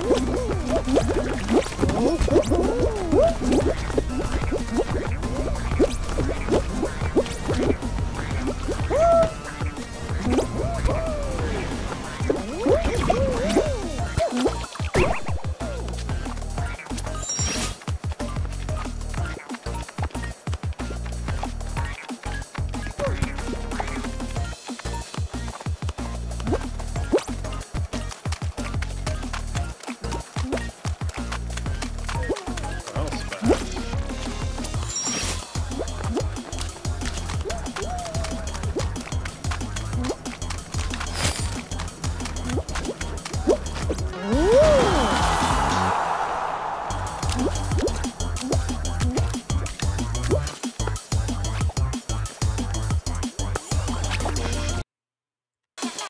やった! Mm-hmm.